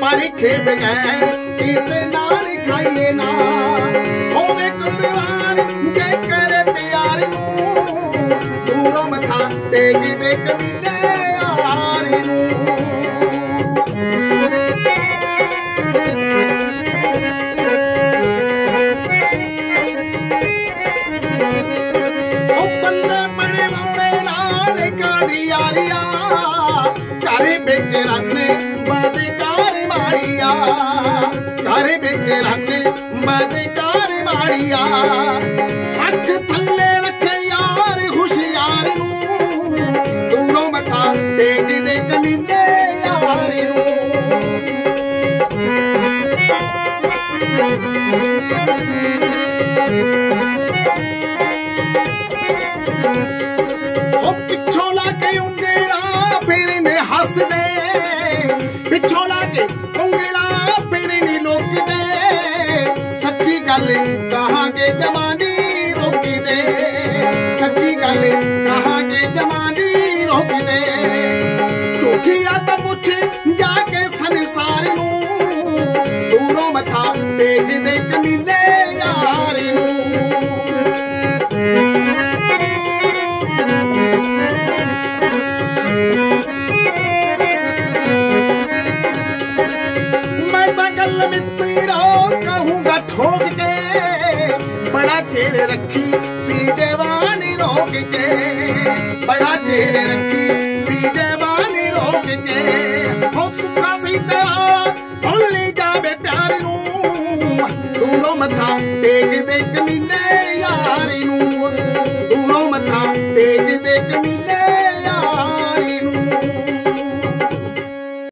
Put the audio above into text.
ਪਰਖੇ ਬਗੈਰ ਕਿਸੇ ਨਾਲ ਖਾਈਏ ਨਾ ਟੇਕਦੇ ਕਮੀਨੇ ਨੂੰ। ਉਹ ਬੰਦੇ ਬਣੇ ਵਾਲੇ ਨਾਲ ਕਾਦੀ ਆਲੀਆ ਘਰ ਵਿੱਚ ਰੰਨੇ ਬਦਕਾਰ ਮਾੜੀਆ ਘਰ ਵਿੱਚ ਰੰਨੇ ਬਦਕਾਰ ਮਾੜੀਆ पिछो ला के आ फे में के ਮੱਥਾ ਟੇਕਦੇ ਕਮੀਨੇ ਯਾਰ ਨੂੰ ਮੈਂ ਤਾਂ ਗੱਲ ਮਿੱਤਰੋ ਕਹੂੰਗਾ ਠੋਕ ਕੇ ਬੜਾ ਚਿਰ ਰੱਖੀ ਸੀ ਜਵਾਨੀ ਰੋਕ ਕੇ ਬੜਾ ਚਿਰ ਰੱਖੀ ਢੇਲੋ ਮੱਥਾ ਟੇਕ ਦੇ ਕਮੀਨੇ ਯਾਰੀ